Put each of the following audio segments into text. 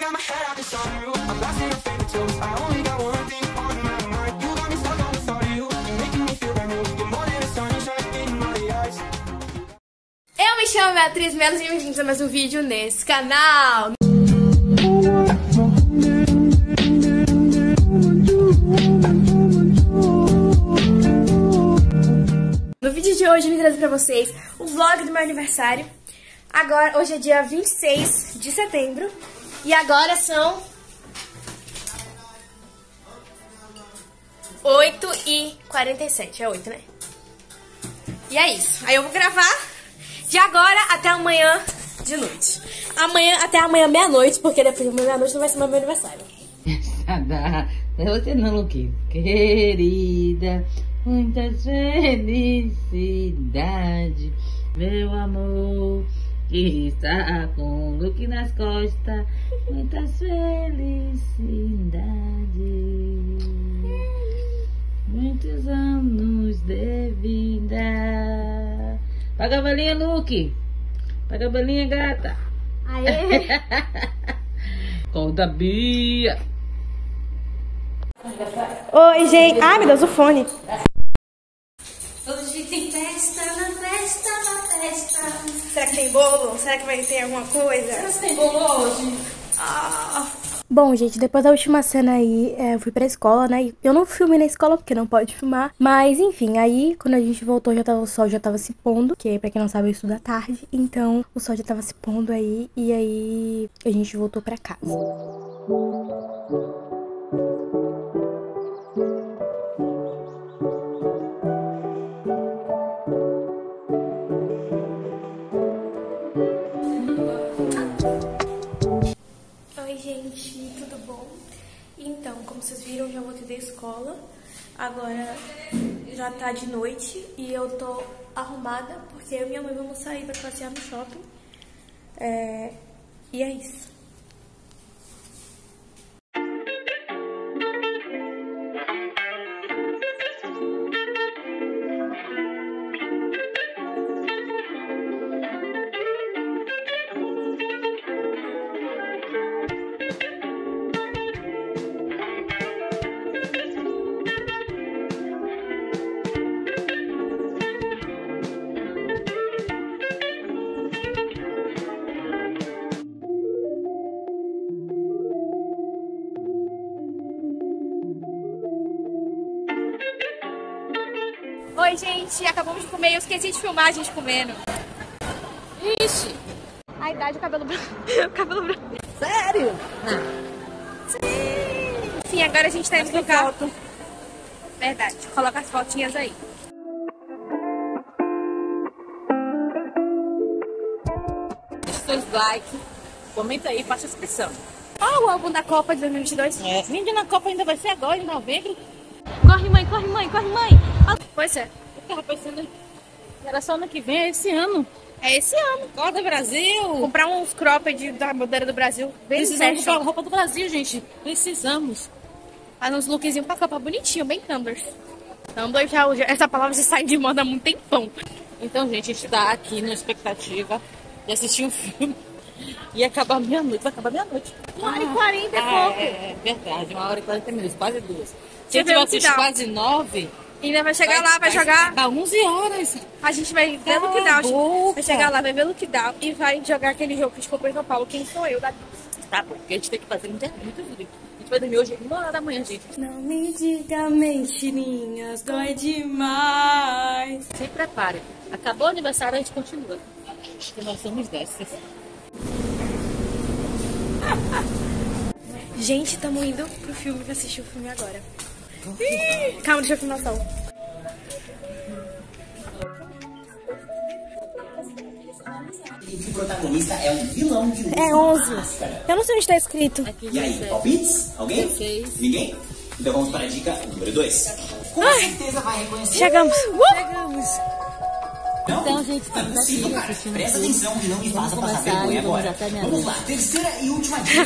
Eu me chamo Beatriz Melos e bem-vindos a mais um vídeo nesse canal. No vídeo de hoje eu vim trazer pra vocês o vlog do meu aniversário. Agora, hoje é dia 26 de setembro e agora são 8 e 47, é 8, né? E é isso. Aí eu vou gravar de agora até amanhã de noite. Amanhã até amanhã meia-noite, porque depois de meia-noite não vai ser meu aniversário. Nada, é você não, Luque. Querida, muitas felicidades, meu amor, que está com o Luque nas costas. Muitas felicidades, muitos anos de vida. Paga a balinha, Luque. Paga a balinha, gata. Aê! Da Bia. Oi, gente. Ai, meu Deus, o fone. Hoje tem festa na festa na festa. Será que tem bolo? Será que vai ter alguma coisa? Você tem bolo hoje? Bom, gente, depois da última cena aí, é, eu fui pra escola, né? Eu não filmei na escola porque não pode filmar. Mas, enfim, aí quando a gente voltou, já tava, o sol já tava se pondo. Que, pra quem não sabe, eu estudo à tarde. Então, o sol já tava se pondo aí. E aí, a gente voltou pra casa. Então, como vocês viram, já voltei da escola. Agora já tá de noite e eu tô arrumada porque eu e minha mãe vamos sair pra passear no shopping. É... E é isso. Gente, acabamos de comer. Eu esqueci de filmar a gente comendo. Ixi, A idade, o cabelo branco. o cabelo branco. sério? Sim, agora a gente tá indo pro carro. Verdade, coloca as fotinhas aí. Deixa seus likes, comenta aí, faça inscrição. Ó, o álbum da Copa de 2022. É, Ninguém na Copa ainda vai ser agora, em novembro. Corre, mãe, corre, mãe, corre, mãe. Pois é, tava pensando que era só ano que vem, é esse ano. é esse ano. Acorda Brasil! Comprar uns cropped da bandeira do Brasil. Bem Precisamos comprar roupa do Brasil, gente. Precisamos. Faz uns lookzinhos pra Copa bonitinho, bem Tumblr. Tumblr já, já- essa palavra já sai de moda há muito tempão. Então, gente, a gente tá aqui na expectativa de assistir um filme e acabar meia-noite. Vai acabar meia-noite. Uma hora e quarenta e Ah, pouco. é, é verdade, uma hora e quarenta minutos, quase duas. Se eu tivesse quase nove, Ainda vai chegar lá, vai jogar. Dá 11 horas. A gente vai ver Cala no que dá. Vai chegar lá, vai ver no que dá. E vai jogar aquele jogo que a gente comprou em São Paulo. Quem sou eu? Da... Tá, porque a gente tem que fazer muita, muito vídeo. A gente vai dormir hoje uma hora da manhã, gente. Não me diga mentirinhas, dói demais. Se prepare. Acabou o aniversário, a gente continua. Porque nós somos dessas. Gente, estamos indo pro filme pra assistir o filme agora. Ih, Calma, deixa eu filmar só. O protagonista é um vilão de É 11. Eu não sei onde tá escrito. Aqui, E aí, palpites? Alguém? Seis. Ninguém? Então vamos para a dica número 2. Com Ai. certeza vai reconhecer. Chegamos. Uh! Chegamos. Não? Então, gente, estamos possível, aqui cara. assistindo Presta filme. atenção e não me faça passar vergonha vamos agora. Vamos lá, terceira e última dica.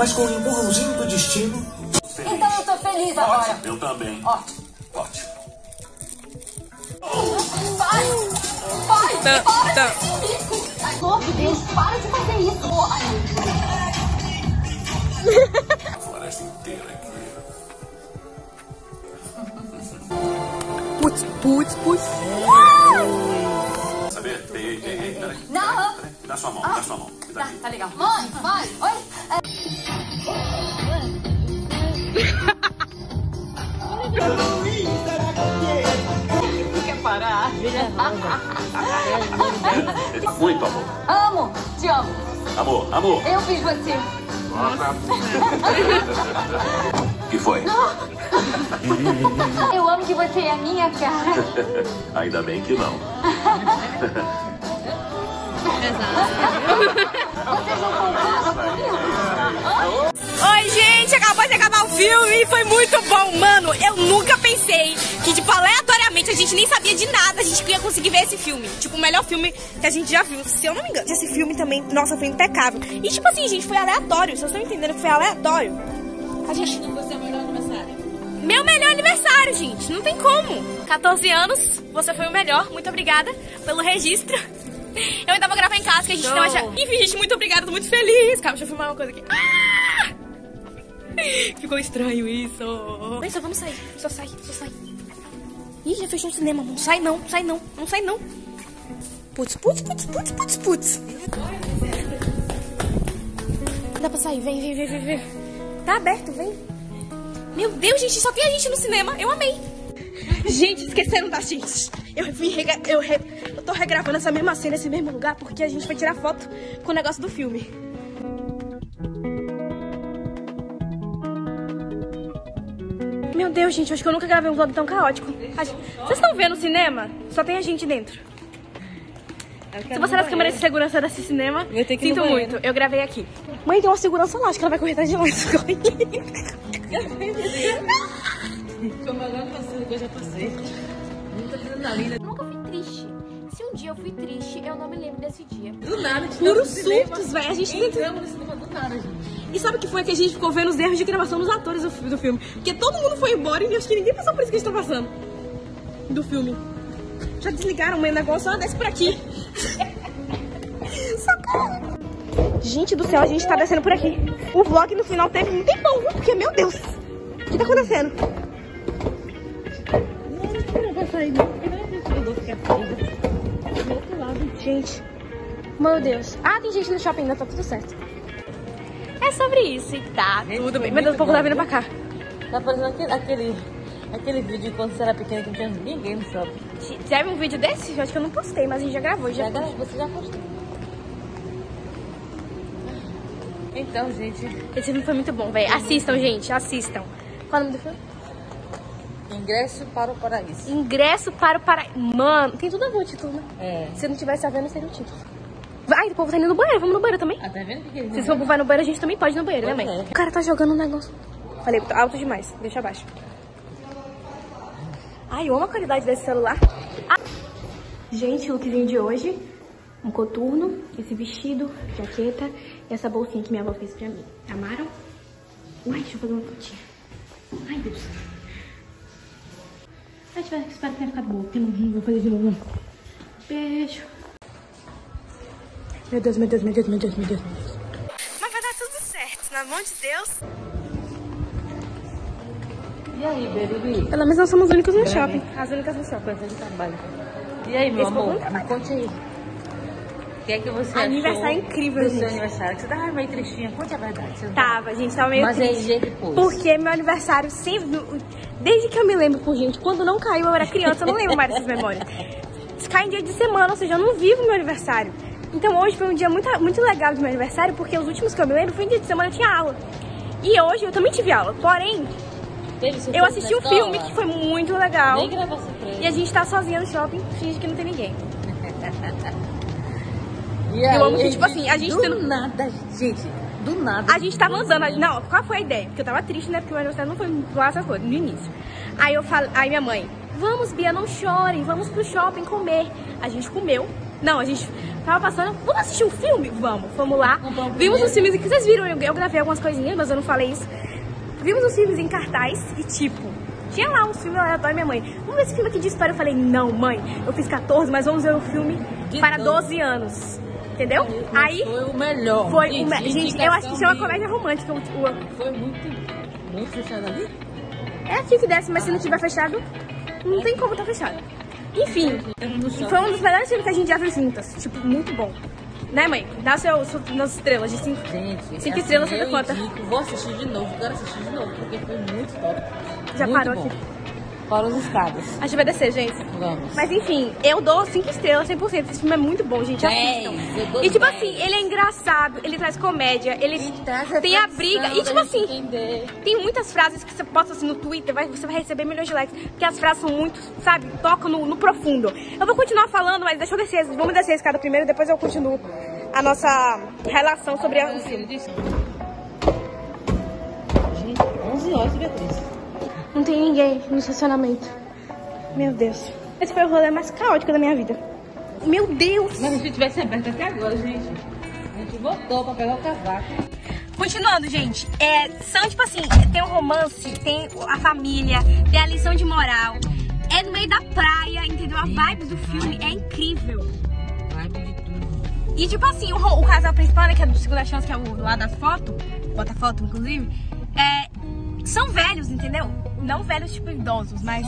Mas com um empurrãozinho do destino. Então eu tô feliz agora. Eu também. Ótimo. Ótimo. Vai! Vai! Tá, tá. Corpo Deus, para de fazer isso. Ai, floresta inteira aqui. Putz, putz, putz. Saber? Ei, ei, ei, peraí. Não. Dá sua mão, dá sua mão. Tá, tá legal. Mãe, vai. Oi. Muito amor. Amo, te amo. Amor, amor. Eu fiz você. O que foi? Eu amo que você é a minha cara. Ainda bem que não. Vocês não concordam comigo? Oi, gente, acabou de acabar o filme e foi muito bom, mano. Eu nunca pensei que, tipo, aleatoriamente, a gente nem sabia de nada, a gente ia conseguir ver esse filme. Tipo, o melhor filme que a gente já viu, se eu não me engano. Esse filme também, nossa, foi impecável. E, tipo assim, gente, foi aleatório. Vocês estão entendendo que foi aleatório? A gente. Você é o melhor aniversário. Meu melhor aniversário, gente. Não tem como. 14 anos, você foi o melhor. Muito obrigada pelo registro. Eu ainda vou gravar em casa, que a gente não já... Enfim, gente, muito obrigada, tô muito feliz. Calma, deixa eu filmar uma coisa aqui. Ah! Ficou estranho isso. Só vamos sair. Só sai, só sai. Ih, já fechou o cinema. Não sai não, sai não, não sai não. Putz, putz, putz, putz, putz, putz. Dá pra sair, vem, vem, vem, vem, vem. Tá aberto, vem. Meu Deus, gente, só tem a gente no cinema. Eu amei. Gente, esqueceram da gente. Eu vim rega- eu, re- eu tô regravando essa mesma cena, esse mesmo lugar, porque a gente foi tirar foto com o negócio do filme. Meu Deus, gente, eu acho que eu nunca gravei um vlog tão caótico. Vocês estão vendo o cinema? Só tem a gente dentro. Se você nas câmeras de segurança desse cinema, ir sinto muito. Eu gravei aqui. Mãe, tem uma segurança lá, acho que ela vai correr atrás de nós. Corre. Foi melhor que eu já passei. Muita adrenalina. Eu nunca fui triste. Se um dia eu fui triste, eu não me lembro desse dia. Do nada, de Puros surtos, velho. A gente. Entramos no cinema do nada, gente. E sabe o que foi que a gente ficou vendo os erros de gravação dos atores do, do filme? Porque todo mundo foi embora e acho que ninguém passou por isso que a gente tá passando. Do filme. Já desligaram o meu negócio, ah, desce por aqui. Socorro. Gente do céu, a gente tá descendo por aqui. O vlog no final teve um tempão? Porque, meu Deus, o que tá acontecendo? Não. É que. Do outro lado. Gente, meu Deus. Ah, tem gente no shopping ainda, tá tudo certo. É sobre isso e tá Gente, tudo bem. Meu Deus, o povo tá vindo pra cá. Tá fazendo aquele, aquele, aquele vídeo de quando você era pequena que não tinha ninguém no shopping. Teve um vídeo desse? Eu acho que eu não postei, mas a gente já gravou. Já, Já, gra- você já postou. Então, gente, Esse filme foi muito bom, velho. Assistam, gente, assistam. Qual é o nome do filme? Ingresso para o paraíso. Ingresso para o Paraíso. Mano, tem tudo a ver o título, né? É. Se não tivesse a ver, não seria o título. Vai, o povo tá indo no banheiro. Vamos no banheiro também? Ah, tá vendo que Se o povo vai no banheiro, a gente também pode ir no banheiro, né, Pois mãe? é. O cara tá jogando um negócio. Falei, alto demais. Deixa abaixo. Ai, eu amo a qualidade desse celular. Ah. Gente, o lookzinho de hoje. Um coturno, esse vestido, jaqueta e essa bolsinha que minha avó fez pra mim. Amaram? Ai, deixa eu fazer uma fotinha. Ai, Deus. Ai, espero, espero que tenha ficado boa, porque eu não, vou fazer de novo. Beijo. Meu Deus, meu Deus, meu Deus, meu Deus, meu Deus, meu Deus. Mas vai dar tudo certo, na mão de Deus. E aí, baby? Pelo menos nós somos os únicos no shopping. As únicas no shopping. Coisa de trabalho. E aí, meu Esse amor? trabalha. Conte aí. Que é que você Aniversário incrível, do gente. seu aniversário? Que Você tava meio tristinha. Conte a verdade. Você Tava, gente, tava meio Mas aí, triste. gente, depois. Porque meu aniversário sempre. Desde que eu me lembro, por gente, quando não caiu, eu era criança, eu não lembro mais dessas memórias. Cai em dia de semana, ou seja, eu não vivo meu aniversário. Então hoje foi um dia muito, muito legal do meu aniversário, porque os últimos que eu me lembro foi em dia de semana eu tinha aula. E hoje eu também tive aula. Porém, eu assisti um filme que foi muito legal. Nem surpresa. E a gente tá sozinha no shopping, finge que não tem ninguém. E Eu amo que, tipo assim, a gente Do tendo- nada, gente. Do nada. A gente tava andando, a- não, qual foi a ideia? Porque eu tava triste, né? Porque o aniversário não foi lá essas coisas, no início. Aí eu falei, aí minha mãe, vamos, Bia, não chore, vamos pro shopping comer. A gente comeu. Não, a gente tava passando, vamos assistir um filme? Vamos, fomos lá. Um Vimos os filmes que vocês viram, eu, eu gravei algumas coisinhas, mas eu não falei isso. Vimos os filmes em cartaz e tipo, tinha lá uns filmes aleatórios, minha mãe, vamos ver esse filme aqui de história. Eu falei, não, mãe, eu fiz 14, mas vamos ver um filme De para 12. 12 anos. Entendeu? Aí Foi o melhor. foi o me- Gente, eu acho que isso é comédia romântica. o- o- minha. Foi muito, muito fechado ali. É aqui que desce, mas se não tiver fechado, não tem como tá fechado. Enfim, foi um dos melhores filmes que a gente já viu juntas. Tipo, muito bom. Né, mãe? Dá seu, seu, nas estrelas de cinco. Gente, Cinco assim, estrelas, você eu dá conta? indico, Vou assistir de novo, quero assistir de novo, porque foi muito top. Já Muito parou bom. aqui. Para os escadas. A gente vai descer, gente. Vamos. Mas enfim, eu dou 5 estrelas, 100%. Esse filme é muito bom, gente. Assistam. E tipo dez. assim, ele é engraçado, ele traz comédia, ele tem a briga. E tipo assim, tem muitas frases que você posta assim no Twitter, vai- você vai receber milhões de likes, porque as frases são muito, sabe, tocam no, no profundo. Eu vou continuar falando, mas deixa eu descer, vamos descer a escada primeiro, depois eu continuo a nossa relação sobre o filme. Gente, 11 horas, Beatriz. Não tem ninguém no estacionamento. Meu Deus. Esse foi o rolê mais caótico da minha vida. Meu Deus! Mas se tivesse aberto até agora, gente. A gente voltou pra pegar o cavaco. Continuando, gente, é, são tipo assim, tem o romance, tem a família, tem a lição de moral. É no meio da praia, entendeu? A vibe do filme é incrível. Vibe de tudo. E tipo assim, o, o casal principal, né, que é do Segunda Chance, que é o lá da foto, bota foto inclusive, são velhos, entendeu? Não velhos tipo idosos, mas...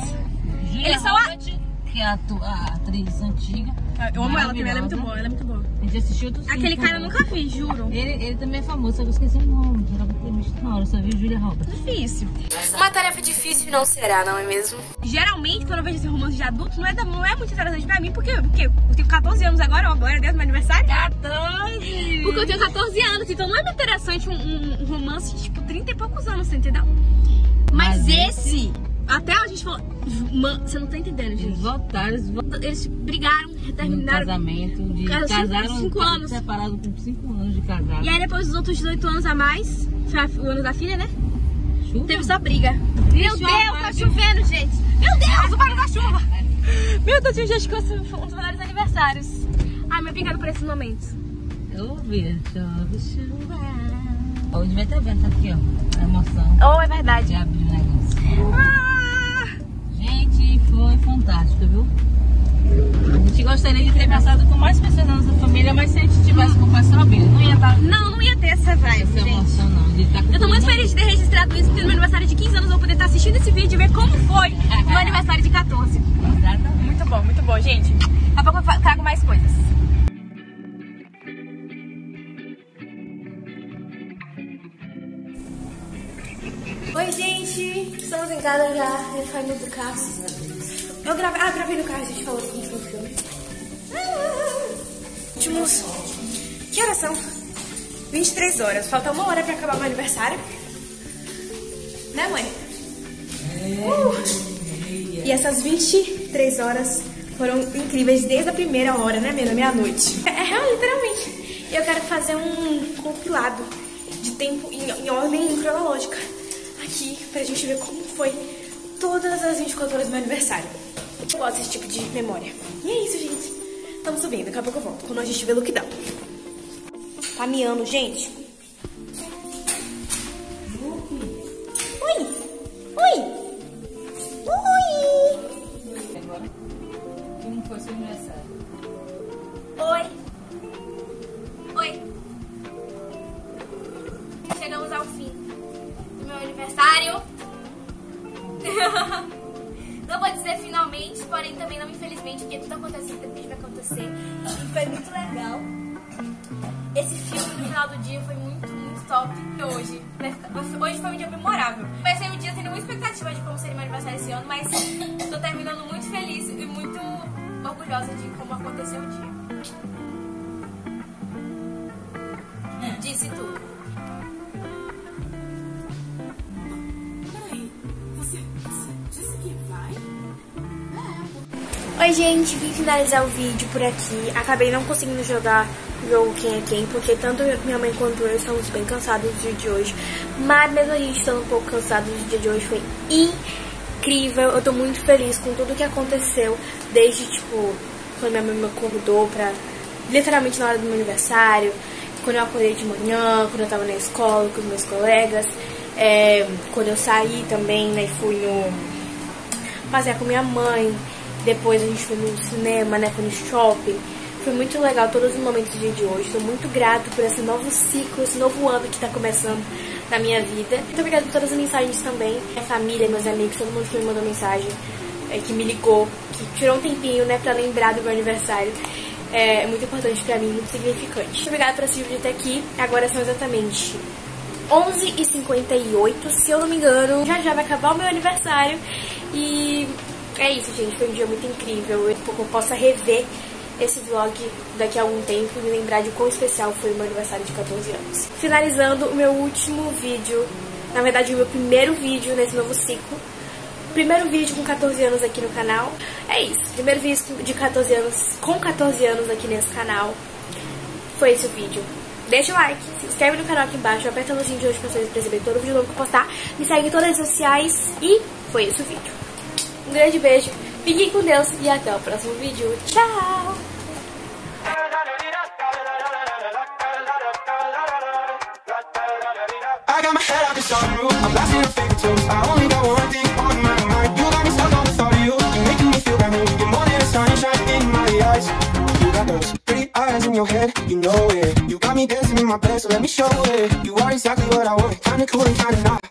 Julia Eles são a- que é a, atu- a atriz antiga. Eu amo ela também, ela é muito boa, ela é muito boa. A gente assistiu outros Aquele filmes cara eu nunca vi, juro. Ele, ele também é famoso, só que eu esqueci o nome. Era ter visto na hora, só vi Julia Roberts. Difícil. Uma tarefa difícil não será, não é mesmo? Geralmente, quando eu vejo esse romance de adulto, não é, da- não é muito interessante pra mim, porque, porque eu tenho 14 anos agora, ó, glória a Deus, meu aniversário. 14! Porque eu tenho 14 anos, então não é muito interessante um, um- um romance de, tipo, 30 e poucos anos, você entendeu? Mas, Mas esse, até a gente falou, mano, você não tá entendendo, Eles gente. voltaram, eles voltaram Eles brigaram, no terminaram. casamento, de cinco- casaram cinco anos. separados com 5 anos de casado. E aí depois dos outros 18 anos a mais, foi o ano da filha, né? Chuva? Teve só briga. Meu Vixe, Deus, tá chovendo, gente. Meu Deus, o barulho da chuva. Meu Deus, gente, acho que esse foi um dos melhores aniversários. Ai, meu obrigado por esses momentos. Eu ouvi, chove, chuva. Ó, devia ter vento aqui, ó. A emoção Oh, é de verdade. abrir o negócio. Ah, Gente, foi fantástico, viu? A gente gostaria de ter passado com mais pessoas da nossa família, mas se a gente tivesse com o pai Robinho, não ia dar não, não ia ter essa vibe, essa gente. emoção, não. De estar com Eu tô muito feliz de ter registrado isso, porque no meu aniversário de 15 anos eu vou poder estar assistindo esse vídeo e ver como foi o meu aniversário de 14. Exatamente. Muito bom, muito bom, gente. Daqui a pouco eu trago mais coisas. Oi, gente! Estamos em casa já, a gente saindo do carro. Eu gravei, ah, gravei no carro, a gente falou assim no filme. Últimos. Que horas são? 23 horas. Falta uma hora pra acabar meu aniversário. Né, mãe? Uh! E essas 23 horas foram incríveis desde a primeira hora, né, Mena? Meia-noite. É, é, literalmente. Eu quero fazer um compilado de tempo em, em ordem cronológica aqui pra gente ver como foi todas as 24 horas do meu aniversário. Eu gosto desse tipo de memória. E é isso, gente. Estamos subindo, daqui a pouco eu volto, quando a gente vê lookdown. Tá miando, gente. Não pode ser finalmente, porém também não infelizmente, porque tudo acontece sempre que vai acontecer. E foi muito legal. Esse filme no final do dia foi muito, muito top. E hoje, hoje foi um dia memorável. Ser um dia tendo muita expectativa de como seria meu aniversário esse ano, mas tô terminando muito feliz e muito orgulhosa de como aconteceu o dia. Oi, gente, vim finalizar o vídeo por aqui. Acabei não conseguindo jogar o jogo Quem é Quem, porque tanto minha mãe quanto eu estamos bem cansados do dia de hoje. Mas mesmo a gente estando um pouco cansado do dia de hoje, foi incrível. Eu tô muito feliz com tudo que aconteceu, desde, tipo, quando minha mãe me acordou pra, literalmente na hora do meu aniversário, quando eu acordei de manhã, quando eu tava na escola com os meus colegas, é, quando eu saí também, né, fui no passear com minha mãe. Depois a gente foi no cinema, né? Foi no shopping. Foi muito legal todos os momentos do dia de hoje. Estou muito grato por esse novo ciclo, esse novo ano que está começando na minha vida. Muito obrigada por todas as mensagens também. Minha família, meus amigos, todo mundo que me mandou mensagem, é, que me ligou, que tirou um tempinho, né, pra lembrar do meu aniversário. É, é muito importante pra mim, muito significante. Muito obrigada por assistir o vídeo até aqui. Agora são exatamente 11h58, se eu não me engano. Já já vai acabar o meu aniversário. E é isso, gente. Foi um dia muito incrível. Eu, eu possa rever esse vlog daqui a algum tempo e me lembrar de quão especial foi o meu aniversário de 14 anos. Finalizando o meu último vídeo, na verdade o meu primeiro vídeo nesse novo ciclo. Primeiro vídeo com 14 anos aqui no canal. É isso, primeiro vídeo de 14 anos, com 14 anos aqui nesse canal. Foi esse o vídeo. Deixa o like, se inscreve no canal aqui embaixo, aperta a luzinha de hoje pra vocês receberem todo o vídeo novo que eu postar. Me segue em todas as redes sociais e foi esse o vídeo. Um grande beijo, fiquem com Deus e até o próximo vídeo. Tchau! You know it. You got me dancing in my bed, so let me show it. You are exactly what I want. Kinda cool and kinda not.